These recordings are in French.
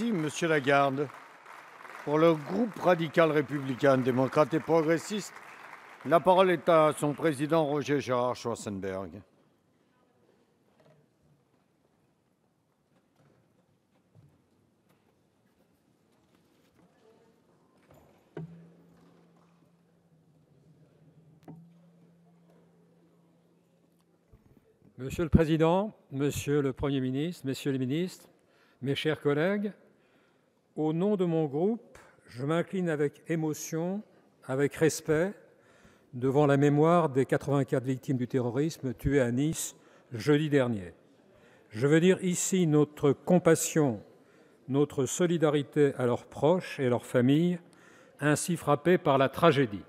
Merci, Monsieur Lagarde. Pour le groupe radical républicain, démocrate et progressiste, la parole est à son président Roger Gérard Schwarzenberg. Monsieur le président, monsieur le Premier ministre, messieurs les ministres, mes chers collègues, au nom de mon groupe, je m'incline avec émotion, avec respect, devant la mémoire des 84 victimes du terrorisme tuées à Nice jeudi dernier. Je veux dire ici notre compassion, notre solidarité à leurs proches et leurs familles, ainsi frappées par la tragédie.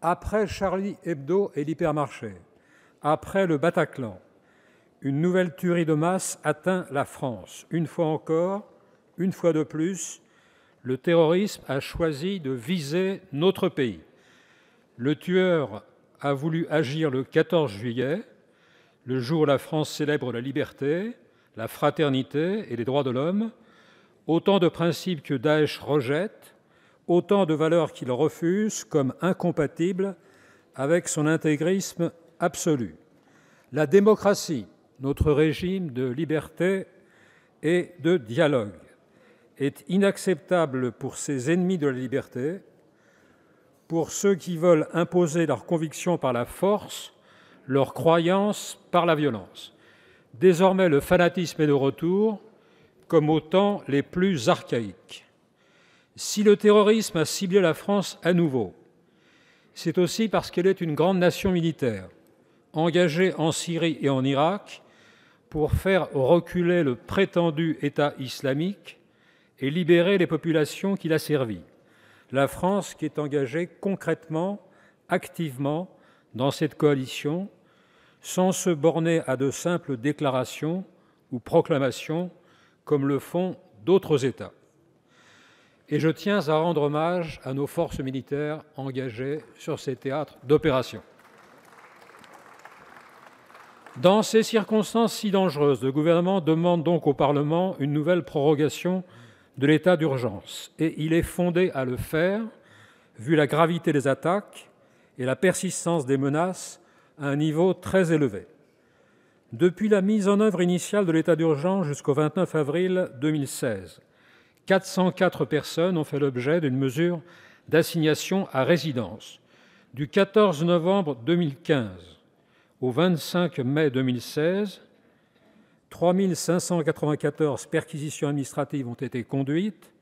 Après Charlie Hebdo et l'hypermarché, après le Bataclan, une nouvelle tuerie de masse atteint la France. Une fois encore, une fois de plus, le terrorisme a choisi de viser notre pays. Le tueur a voulu agir le 14 juillet, le jour où la France célèbre la liberté, la fraternité et les droits de l'homme, autant de principes que Daesh rejette, autant de valeurs qu'il refuse comme incompatibles avec son intégrisme absolu. La démocratie, notre régime de liberté et de dialogue, est inacceptable pour ses ennemis de la liberté, pour ceux qui veulent imposer leurs convictions par la force, leurs croyances par la violence. Désormais, le fanatisme est de retour, comme aux temps les plus archaïques. Si le terrorisme a ciblé la France à nouveau, c'est aussi parce qu'elle est une grande nation militaire, engagée en Syrie et en Irak pour faire reculer le prétendu État islamique et libérer les populations qu'il a servies la France qui est engagée concrètement, activement dans cette coalition, sans se borner à de simples déclarations ou proclamations comme le font d'autres États. Et je tiens à rendre hommage à nos forces militaires engagées sur ces théâtres d'opération. Dans ces circonstances si dangereuses, le gouvernement demande donc au Parlement une nouvelle prorogation de l'état d'urgence, et il est fondé à le faire, vu la gravité des attaques et la persistance des menaces à un niveau très élevé. Depuis la mise en œuvre initiale de l'état d'urgence jusqu'au 29 avril 2016, 404 personnes ont fait l'objet d'une mesure d'assignation à résidence. Du 14 novembre 2015 au 25 mai 2016, 3 594 perquisitions administratives ont été conduites,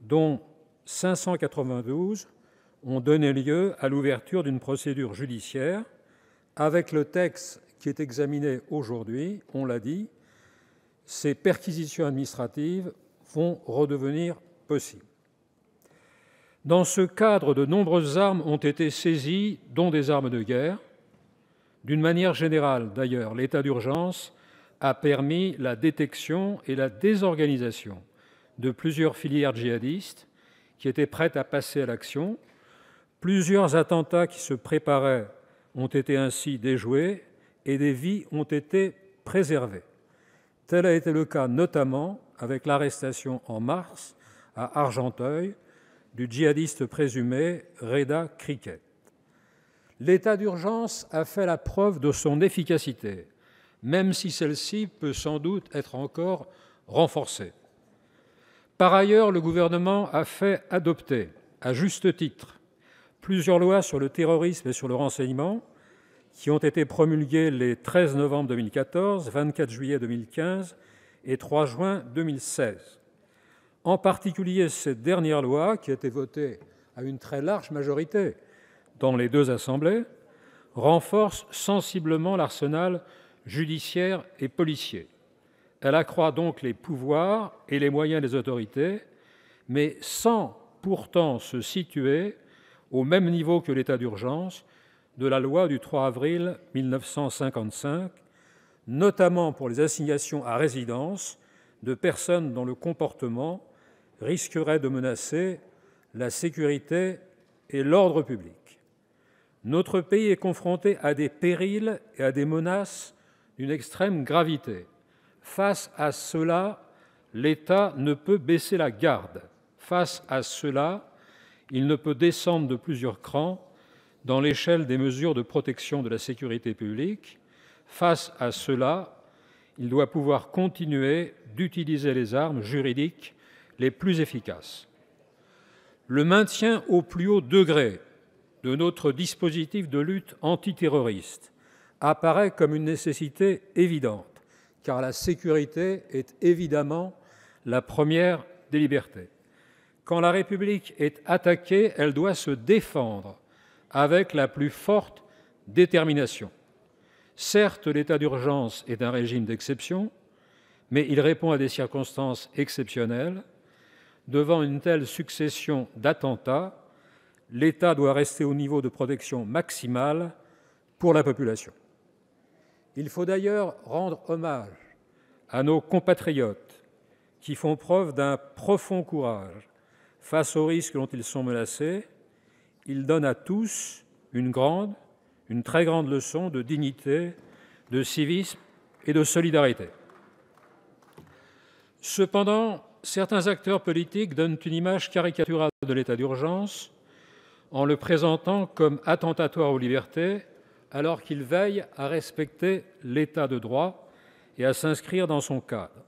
dont 592 ont donné lieu à l'ouverture d'une procédure judiciaire. Avec le texte qui est examiné aujourd'hui, on l'a dit, ces perquisitions administratives vont redevenir possibles. Dans ce cadre, de nombreuses armes ont été saisies, dont des armes de guerre. D'une manière générale, d'ailleurs, l'état d'urgence a permis la détection et la désorganisation de plusieurs filières djihadistes qui étaient prêtes à passer à l'action. Plusieurs attentats qui se préparaient ont été ainsi déjoués et des vies ont été préservées. Tel a été le cas notamment avec l'arrestation en mars à Argenteuil du djihadiste présumé Reda Cricket. L'état d'urgence a fait la preuve de son efficacité même si celle-ci peut sans doute être encore renforcée. Par ailleurs, le gouvernement a fait adopter, à juste titre, plusieurs lois sur le terrorisme et sur le renseignement qui ont été promulguées les 13 novembre 2014, 24 juillet 2015 et 3 juin 2016. En particulier, cette dernière loi, qui a été votée à une très large majorité dans les deux assemblées, renforce sensiblement l'arsenal judiciaire et policier. Elle accroît donc les pouvoirs et les moyens des autorités, mais sans pourtant se situer au même niveau que l'état d'urgence de la loi du 3 avril 1955, notamment pour les assignations à résidence de personnes dont le comportement risquerait de menacer la sécurité et l'ordre public. Notre pays est confronté à des périls et à des menaces d'une extrême gravité. Face à cela, l'État ne peut baisser la garde. Face à cela, il ne peut descendre de plusieurs crans dans l'échelle des mesures de protection de la sécurité publique. Face à cela, il doit pouvoir continuer d'utiliser les armes juridiques les plus efficaces. Le maintien au plus haut degré de notre dispositif de lutte antiterroriste apparaît comme une nécessité évidente, car la sécurité est évidemment la première des libertés. Quand la République est attaquée, elle doit se défendre avec la plus forte détermination. Certes, l'état d'urgence est un régime d'exception, mais il répond à des circonstances exceptionnelles. Devant une telle succession d'attentats, l'État doit rester au niveau de protection maximale pour la population. Il faut d'ailleurs rendre hommage à nos compatriotes qui font preuve d'un profond courage face aux risques dont ils sont menacés. Ils donnent à tous une grande, une très grande leçon de dignité, de civisme et de solidarité. Cependant, certains acteurs politiques donnent une image caricaturale de l'état d'urgence en le présentant comme attentatoire aux libertés, alors qu'il veille à respecter l'état de droit et à s'inscrire dans son cadre.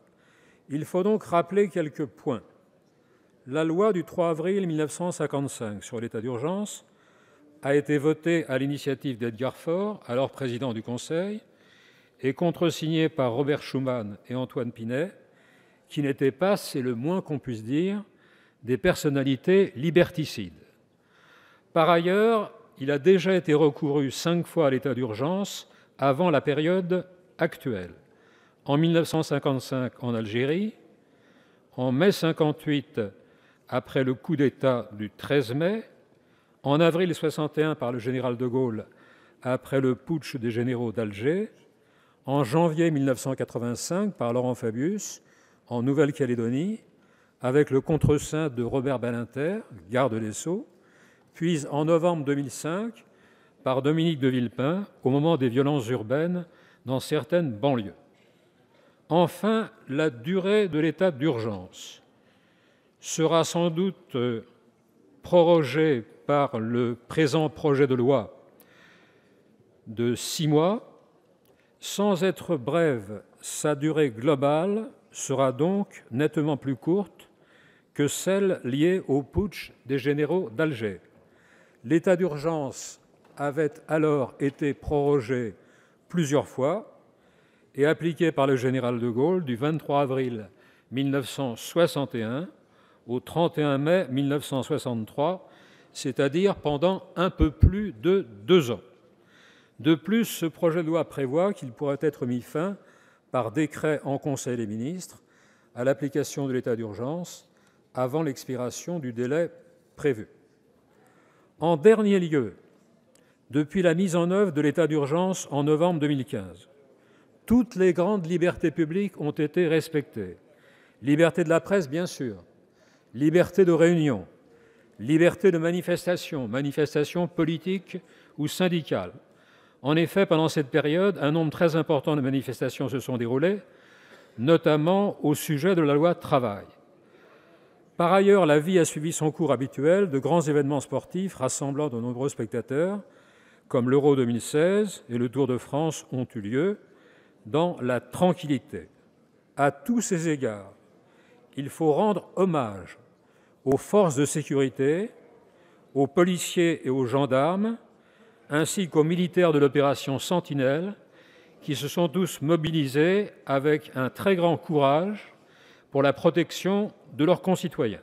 Il faut donc rappeler quelques points. La loi du 3 avril 1955 sur l'état d'urgence a été votée à l'initiative d'Edgar Faure, alors président du Conseil, et contresignée par Robert Schuman et Antoine Pinet, qui n'étaient pas, c'est le moins qu'on puisse dire, des personnalités liberticides. Par ailleurs, il a déjà été recouru cinq fois à l'état d'urgence avant la période actuelle. En 1955 en Algérie, en mai 58 après le coup d'État du 13 mai, en avril 61 par le général de Gaulle après le putsch des généraux d'Alger, en janvier 1985 par Laurent Fabius en Nouvelle-Calédonie avec le contre-saint de Robert Ballinter, garde des Sceaux, puis en novembre 2005 par Dominique de Villepin au moment des violences urbaines dans certaines banlieues. Enfin, la durée de l'état d'urgence sera sans doute euh, prorogée par le présent projet de loi de six mois. Sans être brève, sa durée globale sera donc nettement plus courte que celle liée au putsch des généraux d'Alger. L'état d'urgence avait alors été prorogé plusieurs fois et appliqué par le général de Gaulle du 23 avril 1961 au 31 mai 1963, c'est-à-dire pendant un peu plus de deux ans. De plus, ce projet de loi prévoit qu'il pourrait être mis fin par décret en Conseil des ministres à l'application de l'état d'urgence avant l'expiration du délai prévu. En dernier lieu, depuis la mise en œuvre de l'état d'urgence en novembre 2015, toutes les grandes libertés publiques ont été respectées. Liberté de la presse, bien sûr, liberté de réunion, liberté de manifestation, manifestation politique ou syndicale. En effet, pendant cette période, un nombre très important de manifestations se sont déroulées, notamment au sujet de la loi travail. Par ailleurs, la vie a suivi son cours habituel. De grands événements sportifs rassemblant de nombreux spectateurs, comme l'Euro 2016 et le Tour de France, ont eu lieu dans la tranquillité. À tous ces égards, il faut rendre hommage aux forces de sécurité, aux policiers et aux gendarmes, ainsi qu'aux militaires de l'opération Sentinelle, qui se sont tous mobilisés avec un très grand courage pour la protection de leurs concitoyens.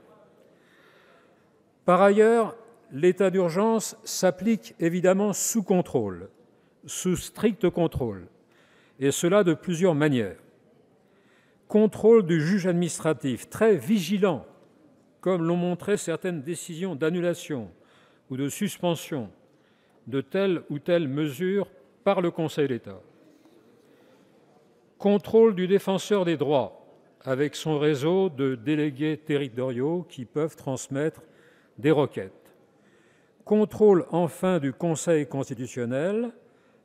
Par ailleurs, l'état d'urgence s'applique évidemment sous contrôle, sous strict contrôle, et cela de plusieurs manières. Contrôle du juge administratif, très vigilant, comme l'ont montré certaines décisions d'annulation ou de suspension de telle ou telle mesure par le Conseil d'État. Contrôle du défenseur des droits, avec son réseau de délégués territoriaux qui peuvent transmettre des requêtes. Contrôle enfin du Conseil constitutionnel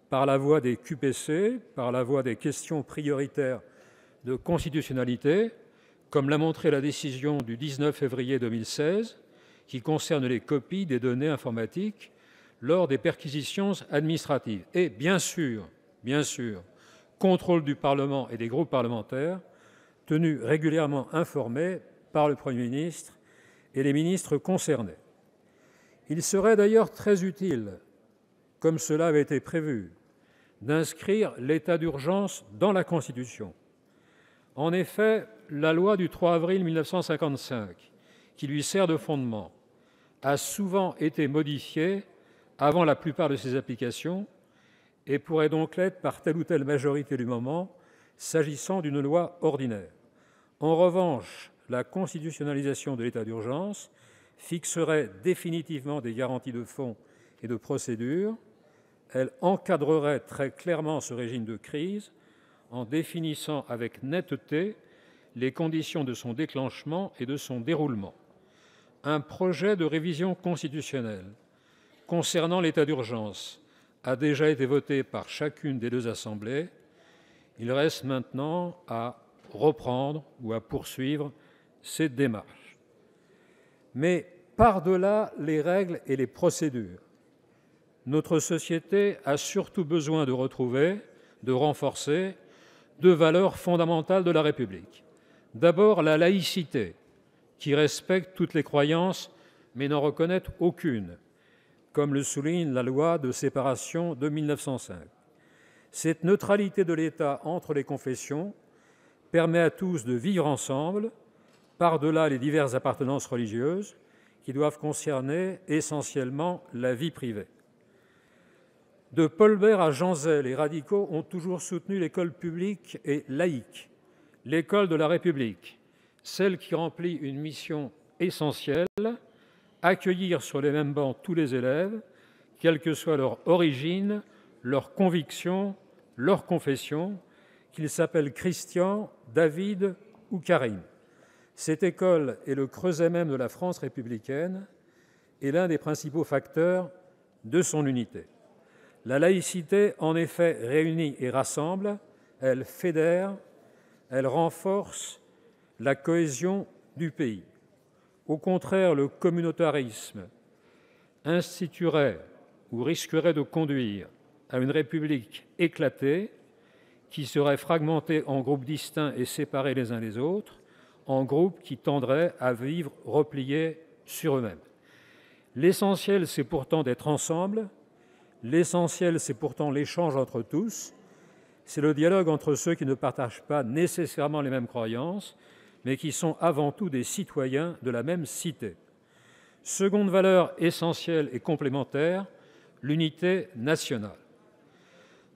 par la voie des QPC, par la voie des questions prioritaires de constitutionnalité, comme l'a montré la décision du 19 février 2016 qui concerne les copies des données informatiques lors des perquisitions administratives et, bien sûr, bien sûr, contrôle du Parlement et des groupes parlementaires, tenus régulièrement informés par le Premier ministre et les ministres concernés. Il serait d'ailleurs très utile, comme cela avait été prévu, d'inscrire l'état d'urgence dans la Constitution. En effet, la loi du 3 avril 1955, qui lui sert de fondement, a souvent été modifiée avant la plupart de ses applications et pourrait donc l'être par telle ou telle majorité du moment s'agissant d'une loi ordinaire. En revanche, la constitutionnalisation de l'état d'urgence fixerait définitivement des garanties de fond et de procédure, elle encadrerait très clairement ce régime de crise en définissant avec netteté les conditions de son déclenchement et de son déroulement. Un projet de révision constitutionnelle concernant l'état d'urgence a déjà été voté par chacune des deux assemblées. Il reste maintenant à reprendre ou à poursuivre cette démarche. Mais par-delà les règles et les procédures, notre société a surtout besoin de retrouver, de renforcer deux valeurs fondamentales de la République. D'abord, la laïcité, qui respecte toutes les croyances mais n'en reconnaît aucune, comme le souligne la loi de séparation de 1905. Cette neutralité de l'État entre les confessions permet à tous de vivre ensemble, par-delà les diverses appartenances religieuses, qui doivent concerner essentiellement la vie privée. De Paul Bert à Jean Zay, les radicaux ont toujours soutenu l'école publique et laïque, l'école de la République, celle qui remplit une mission essentielle, accueillir sur les mêmes bancs tous les élèves, quelle que soit leur origine, leur conviction, leur confession, qu'ils s'appellent Christian, David ou Karim. Cette école est le creuset même de la France républicaine et l'un des principaux facteurs de son unité. La laïcité, en effet, réunit et rassemble, elle fédère, elle renforce la cohésion du pays. Au contraire, le communautarisme instituerait ou risquerait de conduire à une république éclatée qui serait fragmentée en groupes distincts et séparés les uns des autres, en groupes qui tendraient à vivre repliés sur eux-mêmes. L'essentiel, c'est pourtant d'être ensemble. L'essentiel, c'est pourtant l'échange entre tous. C'est le dialogue entre ceux qui ne partagent pas nécessairement les mêmes croyances, mais qui sont avant tout des citoyens de la même cité. Seconde valeur essentielle et complémentaire, l'unité nationale.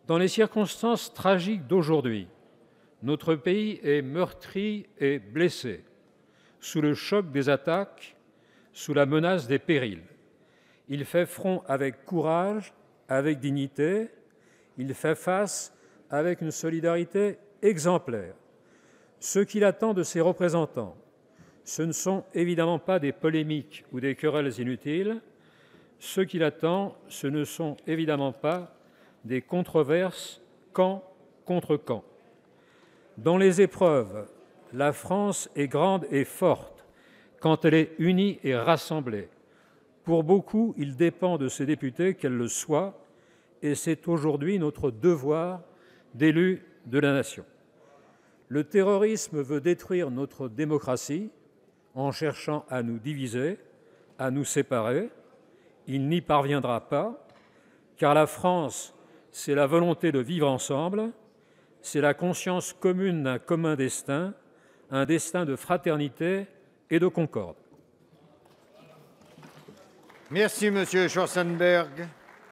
Dans les circonstances tragiques d'aujourd'hui, notre pays est meurtri et blessé, sous le choc des attaques, sous la menace des périls. Il fait front avec courage, avec dignité, il fait face avec une solidarité exemplaire. Ce qu'il attend de ses représentants, ce ne sont évidemment pas des polémiques ou des querelles inutiles. Ce qu'il attend, ce ne sont évidemment pas des controverses camp contre camp. Dans les épreuves, la France est grande et forte quand elle est unie et rassemblée. Pour beaucoup, il dépend de ses députés qu'elle le soit, et c'est aujourd'hui notre devoir d'élus de la nation. Le terrorisme veut détruire notre démocratie en cherchant à nous diviser, à nous séparer. Il n'y parviendra pas, car la France, c'est la volonté de vivre ensemble, c'est la conscience commune d'un commun destin, un destin de fraternité et de concorde. Merci, Monsieur Schwarzenberg.